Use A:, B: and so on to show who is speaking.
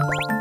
A: you